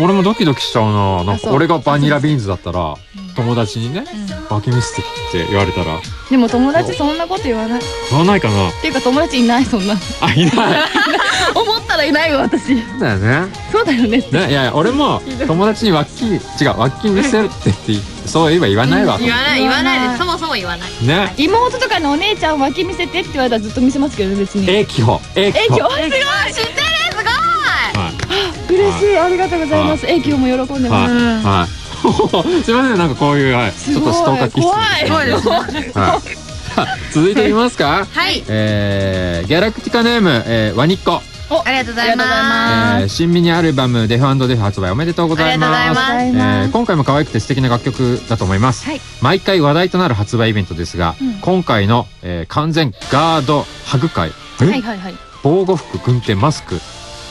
俺もドキドキしちゃうな。なんか俺がバニラビーンズだったら友達にね「脇見せて」って言われたら。でも友達そんなこと言わない。っ言わないかな。ていうか友達いないそんな。あいない。思ったらいないよ私。そうだよね。そうだよね。ねいやいや俺も友達に脇違う脇見せるって言ってそう言えば言わないわ。と言わない言わない言わない。ですそもそも言わない。ね。妹とかのお姉ちゃん脇見せてって言われたらずっと見せますけどね別に。えきほえきほえ今日すごい。知って嬉しいありがとうございます。え今日も喜んでます。はい。はい。すいませんなんかこういうはい。ちょっとストーカー気質怖いすごい。です続いていきますか？はい。えーギャラクティカネームえーワニッコありがとうございありがとうございまます。えー新ミニアルバム「デフデフ」発売おめでとうございます。えー今回も可愛くて素敵な楽曲だと思います、はい。毎回話題となる発売イベントですが、うん。今回の、えー完全ガードハグ会。えはいはいはい。防護服軍手マスク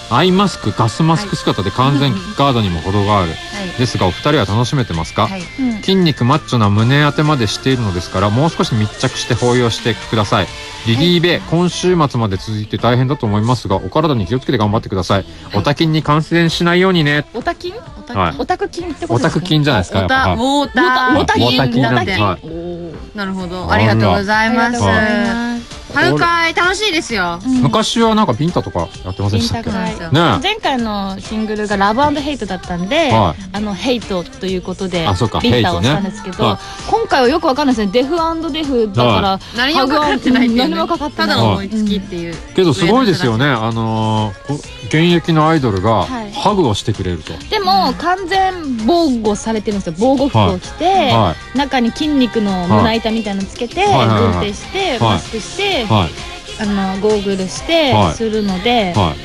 アイマスクガスマスク姿で完全ガードにも程がある、ですがお二人は楽しめてますか、はい。うん筋肉マッチョな胸当てまでしているのですからもう少し密着して抱擁してください。リリーベ、今週末まで続いて大変だと思いますがお体に気をつけて頑張ってください。おたきんに感染しないようにね。オタキンはい。オタクキンってことですかオタク菌じゃないですかやウォっぱはい。ータウォーターウォタキンなるほど。ありがとうございますハグ会楽しいですよ。うん。昔はなんかビンタとかやってませんでしたっけ？ね前回のシングルが「ラブヘイト」だったんで、はい。あのヘイトということであそうか。ビンタをヘイトねしたんですけど、はい今回はよくわかんないですね。デフデフだから、何もかかってないね。何もかかってない。ただの思いつきっていうけどすごいですよね。あのーこ現役のアイドルがはい。ハグをしてくれると。でも完全防護されてるんですよ。防護服を着て、は中に筋肉の胸板みたいなのつけて、はいして、はいマスクして、はい。あのゴーグルして、はい。するので、はい。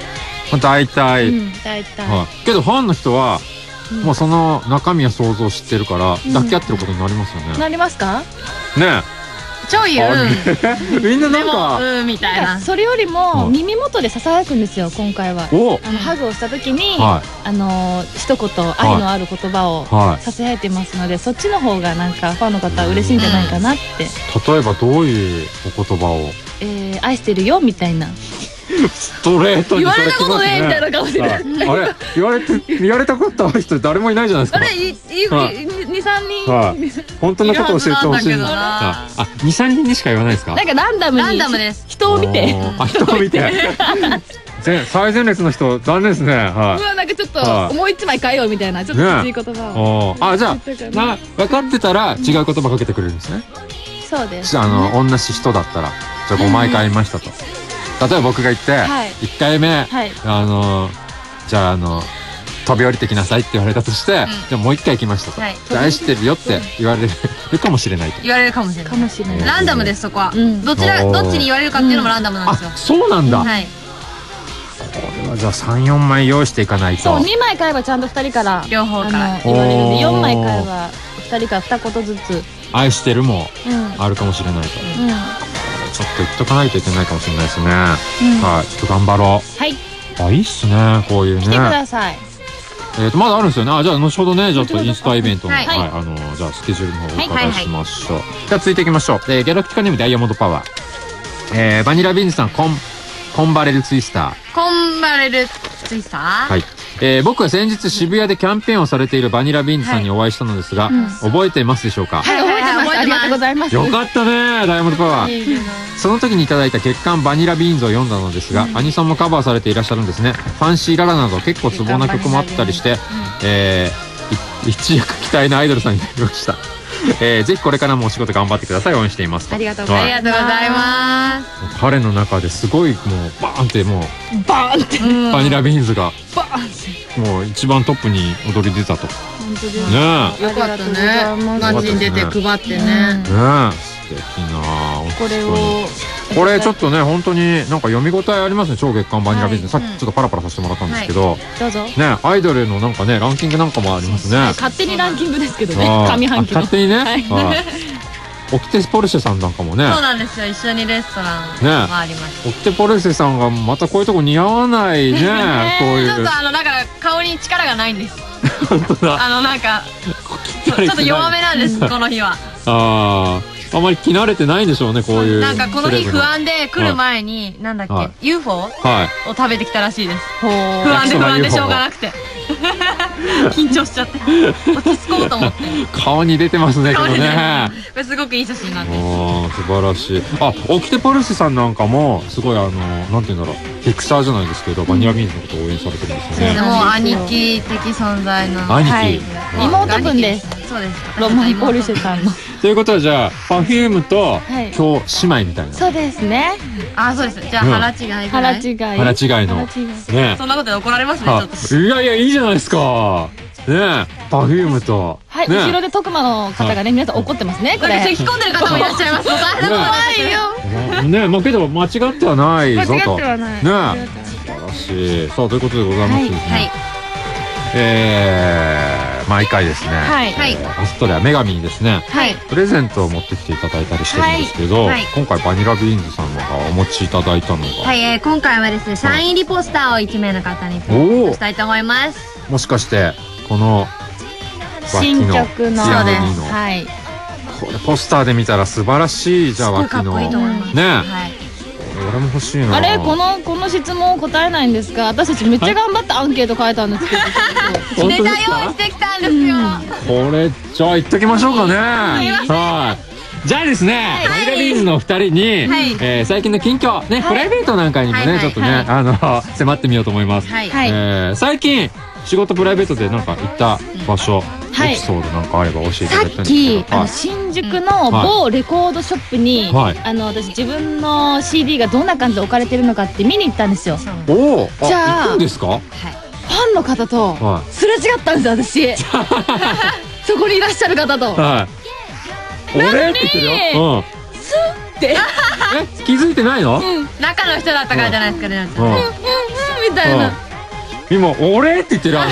まあ大体、うん、大体、はい、けどファンの人は、うん。もうその中身は想像知ってるから、うん。抱き合ってることになりますよね。なりますか？ね超言うえ。みんななでもんか、うんみたいな。それよりはい。も耳元でささやくんですよ今回は。お。あのハグをした時に、はあの一言愛のある言葉をい。はささやいてますのでそっちの方がなんかファンの方は嬉しいんじゃないかなって、い。例えばどういうお言葉を？えー愛してるよみたいな。ストレートに言われたことねみたいな顔してるはい。あれ？言われて 言われたことある人誰もいないじゃないですか。あれいいいはい二三人、はい。本当のことを教えてほしいあ、あ二三人にしか言わないですか？なんかランダムに。ランダムです。人を見て。あ人を見て。前最前列の人残念ですね。はうわなんかちょっはい。ともう一枚変えようみたいなちょっときつい言葉い。を、あじゃあな分かってたら違う言葉かけてくれるんですね。そうですじゃああの、同じ人だったらじゃあ5枚買いましたと、例えば僕が言って、はい。1回目、はい。あのじゃああの飛び降りてきなさいって言われたとして、じゃあもう1回来ましたと、はい愛してるよって言われるかもしれないと、言われるかもしれない。かもしれないランダムですそこは。うん。どちらどっちに言われるかっていうのもランダムなんあですよ。そうなんだ、はい。これはじゃあ34枚用意していかないと。そう2枚買えばちゃんと2人から両方から。言われるんでおー。4枚買えば2人から2言ずつ。愛してるもうん。あるかもしれないと、こうん。れちょっと言っとかないといけないかもしれないですね、うん。はいちょっと頑張ろはい。来うあいいっすねこういうね。てくださいえー、とまだあるんですよね。あじゃあ後ほどねちょっとインスタイベントの、ははいいあのじゃあスケジュールの方をおはい。伺いしましょう、じゃあ続いていきましょう、えーギャラクティカネームダイヤモンドパワー、えーバニラビーンズさんコンコンバレルツイスター。コンバレルツイスター？はい、えー僕は先日渋谷でキャンペーンをされているバニラビーンズさんにお会いしたのですが、うん。覚えてますでしょうか、はい覚ありがとうございます。よかったねダイヤモンドパワー。その時にいただいた月刊バニラビーンズを読んだのですが、アニソンもカバーされていらっしゃるんですね。ファンシーララなど結構ツボな曲もあったりして、えーい一躍期待のアイドルさんになりました、えーぜひこれからもお仕事頑張ってください。応援していますと。ありがとうございます。彼の中ですごいもうバーンってもうバーンってうん。バニラビーンズがバーンって。もう一番トップに踊り出たと。ね本当です。え。よかったね。街に出て配ってね。ねえ。素敵なこれを。これちょっとね本当になんか読み応えありますね。超月刊バニラビーンズ、はい。さっきちょっとパラパラさせてもらったんですけど、どうぞ。ねアイドルのなんかねランキングなんかもありますね。勝手にランキングですけどね。上半期勝手にね、はい。はいオキテスポルシェさんなんかもね。そうなんですよ。一緒にレストランね回りましたオキテポルシェさんがまたこういうとこ似合わないね。こういう。ちょっとあのだから顔に力がないんです あのなんか ちょっと弱めなんですこの日は。あああまり着慣れてないんでしょうねこういうなんかこの日不安で来る前になんだっはけ UFO をはい。食べてきたらしいです。ほ不安で不安でしょうがなくて 緊張しちゃって。落ち着こうと思って。顔に出てますねこれす。ごくいい写真なんでおー素晴らしい。あオキテポルシェさんなんかもすごいあのなんて言うんだろう。フィクサーじゃないですけどバニラビーンズのことを応援されてるんですよね、でも兄貴的存在の。兄貴、はい。妹分ですそうです。ロマンポルシェさんの。ということはじゃあ Perfume とはい。今日姉妹みたいな、そうですね。あそうです。じゃあうん。腹違いぐらい。腹違い。腹違いの。腹違い。ね。そんなことで怒られますねちょあっと。いやいやいいじゃないですか。ね。Perfume と。はい、ね。後ろで徳間の方がね皆さん怒ってますねこれ。なんか咳き込んでる方もいらっしゃいます。大変なことになってるねまあけど間違ってはないぞと。間違ってはない。ね。素晴らしい。さあということでございましてですね、はいえー、毎回ですね、はい。はい。えーアストレア女神にですねはい。プレゼントを持ってきていただいたりしてるんですけど、はい。はい。今回バニラビーンズさんのがお持ちいただいたのが、はい、えー今回はですねサイン入りポスターを1名の方にプレゼントしたいと思います。もしかしてこの新曲のピアノ2の、はい。これポスターで見たら素晴らしいじゃあすごいかっ脇のこいいと思います。ね。はい俺も欲しいな。あれこのこの質問答えないんですか？私たちめっちゃ頑張ってアンケート書いたんですけど。本ネタ用意してきたんですよ、これじゃあ行っときましょうかね。はい。じゃあですね、バニラビーンズのお二人に、はい。えー最近の近況ね、プライベートなんかにもね、はいはいちょっとね、はいあの迫ってみようと思います、はい、はい。えー最近仕事プライベートでなんか行った場所、はいエピソードなんかあれば教えていたさっだきたいんですけど。はい。新宿の某レコードショップに、はい。あの私自分の CD がどんな感じで置かれてるのかって見に行ったんですよ。おおじゃあ行くんですか？はい。ァンの方とはすれ違ったんですよ私。そこにいらっしゃる方と。い。はい俺って言ってるよ、でうん、え気づいてないの、中の人だったからじゃないですかね。なちゃん。うん。みたいな。今「俺」って言ってるあの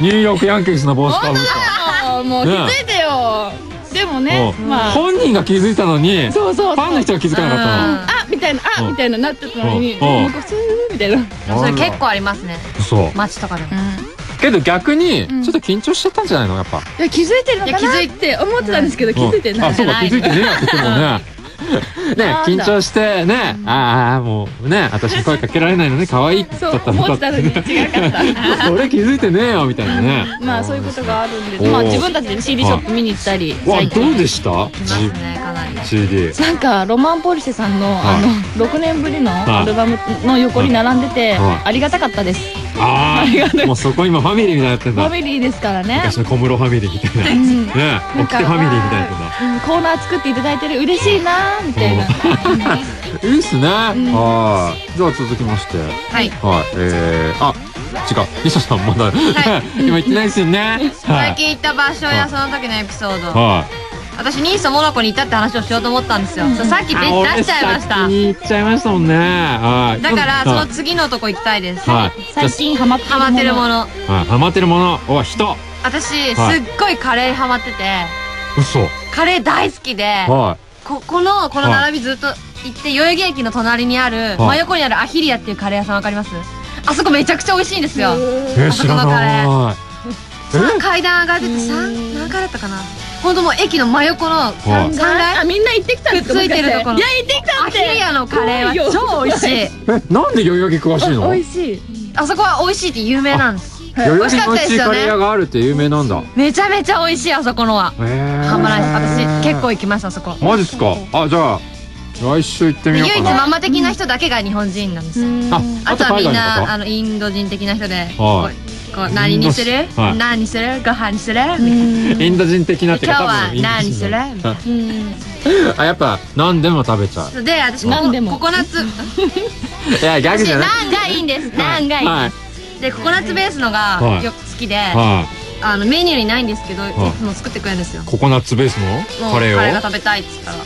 ニューヨークヤンキースの帽子かぶっあーもう気づいてよ。でもねうん。まあ。本人が気づいたのにフそうそうそう。ァンの人が気づかなかったの。うん。あみたいなあうん。みたいななってたのにうん。もうこうスーみたいな。それ結構ありますね。そう街とかでも。けど逆にん。ちょっと緊張しちゃったんじゃないのやっぱ。いや気づいてるのかないや気づいって思ってたんですけど気づいてない。うんあそうか気づいてねえやって言ってもね ね緊張してね。ああもうね私声かけられないのね。可愛いった思ってたのに違かった。俺気づいてねえよみたいなね。まあそういうことがあるんでまあ自分たちで CD ショップ見に行ったりわどうでした？CD なんかロマンポルシェさんのはい。あの6年ぶりのはい。アルバムの横に並んでてはい。ありがたかったですああもうそこ今ファミリーみたいになってんファだミリーですからね。昔の小室ファミリーみたいな。うん。ね。なんかオキテファミリーみたいになうんコーナー作っていただいてる。嬉しいなーみたいな。いいっすね。はい。じゃあ続きまして。はい。はい。えー、あ、違う。リサさんまだ、今言ってないですよね。はい。最近行った場所やその時のエピソード。はい。私ニースとモナコに行ったって話をしようと思ったんですよそうさっき出しちゃいました先に言っちゃいましたもんね。はい。だからそのは次のとこ行きたいですい。はい。最近ハマってるものはい。ハマってるもの。お、人。私すはいっごいカレーハマってて嘘。カレー大好きではここのこの並びずっと行って代々木駅の隣にある真横にあるアヒリアっていうカレー屋さんわかります？あそこめちゃくちゃ美味しいんですよあそこのカレーない。その階段上がってて3何階だったかな？本当もう駅の真横のはい。3階？あみんな行ってきたんですか。くっついてるところ。いや行ってきたアって。ヒリアのカレーは超美味しい。え、なんで代々木詳しいの？美味しい。あそこは美味しいって有名なんです。代々木美味しかったの美味しいですよね。カレー屋があるって有名なんだ。めちゃめちゃ美味しいあそこのはハマらない私結構行きましたあそこ。マジっすか？あ、じゃあ、来週行ってみ唯一ようかな。ママ的な人だけが日本人なんですよ。あ、あとはみんな方あのインド人的な人ではいこう何にする？はい。何にする？ご飯にする？インド人的なっていうか今日は多分インド人何する？ああやっぱ何でも食べちゃう。で私何でも。ココナッツ。いやギャグ私じゃない。ナンがいいんです？ナンがいい？はい。でココナッツベースのはい。がよく好きではあのメニューにないんですけどい。いつも作ってくれるんですよ。いココナッツベースの？もうカレーを？カレーが食べたいっつったら。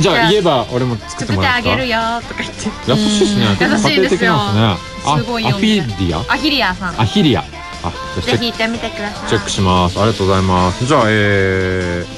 じゃあ言えば俺も作って作ってあげるよとか言って。優しいですね。うん。優しいですよ。家庭的なんですね。すごいよあアフィリア？アヒリアさん。アヒリアあぜひ行ってみてください。チェックします。ありがとうございます。じゃあえー